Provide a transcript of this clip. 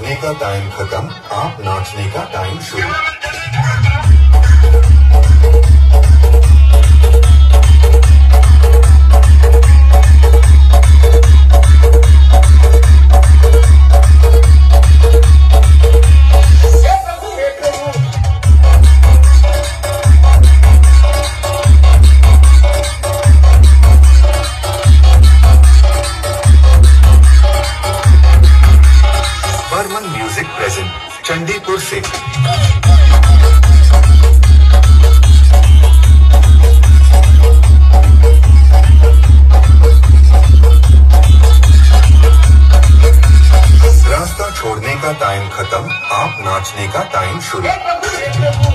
रास्ता का टाइम खत्म आप नाचने का टाइम शुरू। म्यूज़िक प्रेजेंट चंडीपुर से। रास्ता छोड़ने का टाइम खत्म आप नाचने का टाइम शुरू।